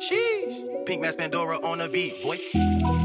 Sheesh. Pink mask Pandora on a beat, boy.